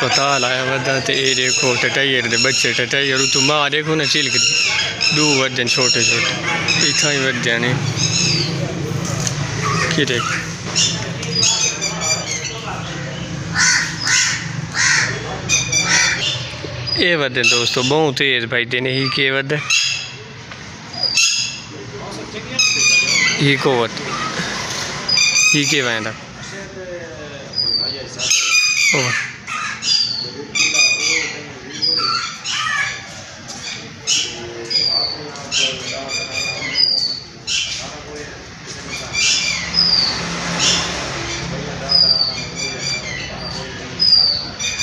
अस्पताल आया वदा तो ये देखो टटाइयर दे बच्चे टटाइयर तो माँ देखो ना चिलक दू वज़न छोटे छोटे इतना ही वध जाने कि देख ये वधे दोस्तों बहुत तेज भाई दिन ही के ही। को के वेंदा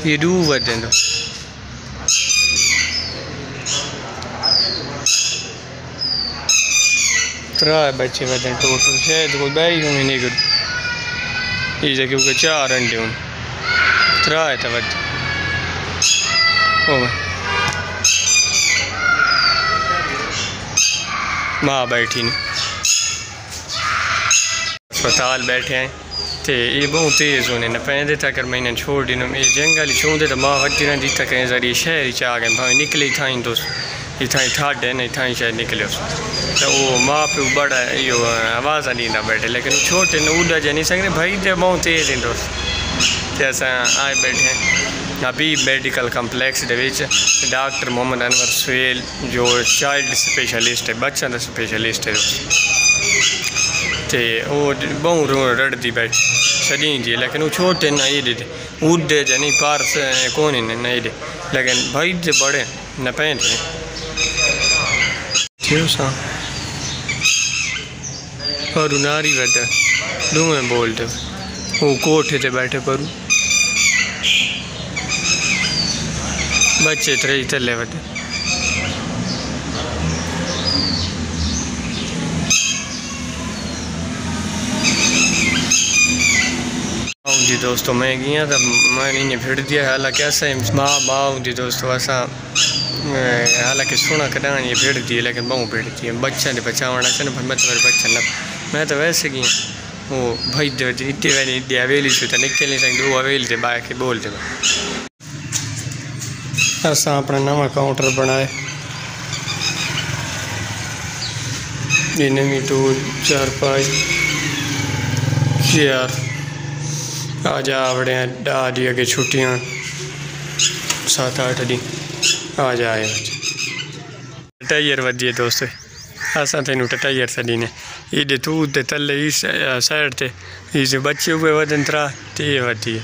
ये डू वज़न दो त्रै बच्चे वज़न टोटल शायद कोई बाई होने नहीं कर ये क्योंकि चार अंडे हूँ त्रै तो वज ओ माँ बैठी नहीं। अस्पताल बैठे हैं। ते ये बहुत तेज़ होने न पैंदे तक मैंने छोड़ दी ये जंगल छूंदे तो माँ वटी न दी तक ज़रिए शहर च आ गए। भाई निकले इथां दोस्त इथां ठाडे न इथां शायद निकले तो वो माँ प्यो बड़ा इो आवाज़ ॾींदा बैठे, लेकिन छोटे न उड़ा जा नहीं सकते भाई तो बहुत तेज़ दोस्त। ते अस आए बैठे अभी medical complex doctor Mohammad Anwar Suhail, जो चाइल्ड स्पेशलिस्ट है, बच्चों का स्पेशलिस्ट है ते ओह् बहु रो रड़दी बैठी सड़ी जी लेकिन वो छोटे ना ये दे उड़े ज नहीं पार कौन ही नहीं दे लेकिन भाई जे बड़े न क्यों सा पर नारी वद दुए बोलते वो कोठे ते बैठे परू बच्चे त्रई थले वदे जी दोस्तों मैं गया था मैं इन्हें फिर दिया, हालाँकि ऐसा माँ माँ जी दोस्तों ऐसा हालाँकि सोना कदा ये फिर दिए लेकिन बहु फिर दिए बच्चा ने बचावना से ना, मैं तो बच्चा न, मैं तो वैसे गया, वो भाई इतने वाली इतनी हवेली से तो निकल नहीं सकते वो हवेली से बाहर के बोल दे। ऐसा अपना नवा काउंटर बनाए। नवी टूल चारपाई चेयर आ जा आवड़े आ दी अगे छुट्टियाँ, सात आठ दी आ जाए टटाइयर वधिए दोस्त, असां तेन टटाइयर छॾीने एॾे तू ते तले ई साइड ते ई बच्चे उहे वधनि था ते वधी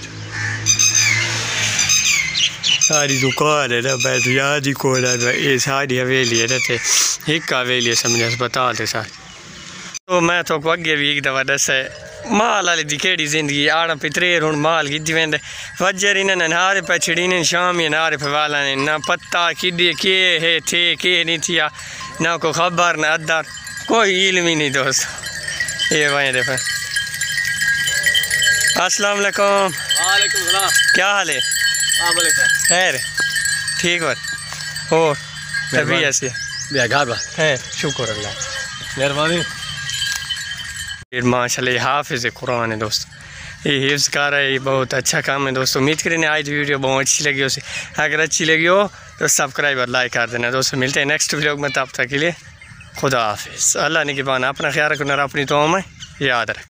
सारी दुकान है ना तो याद ही है ये सारी हवेली है ना एक हवेली है समझ, अस्पताल ते सारी। तो मैं तो अगे भी एक दफ़ा दस माल आह्ली दी केह्ड़ी ज़िंदगी आड़ा पितरेर हूँ माल कीती वेंदे। वजर इन्हें नारे पे छड़ी ने शाम ये नारे पे वाला ने ना पत्ता किडे के है थे के नहीं थिया ना को खबर ना अदर कोई इल्म ही नहीं दोस्त। ये भाई दे पे अस्सलाम वालेकुम। वालेकुम सलाम। क्या हाल है? हाँ बोले सर। खैर ठीक हो। और तभी ऐसे बेघाबा खैर शुक्र अल्लाह। मेहरबानी। माशाल्लाह हाफिज़ कुरान है दोस्त। ये हिफ्स कर रहा है, ये बहुत अच्छा काम है दोस्तों। उम्मीद करें आज वीडियो बहुत अच्छी लगी हो। अगर अच्छी लगी हो तो सब्सक्राइब और लाइक कर देना दोस्तों। मिलते हैं नेक्स्ट वीडियो में, तब तक के लिए खुदा हाफिज़। अल्लाह ने के बाना अपना ख्याल रखना अपनी तो में याद रख।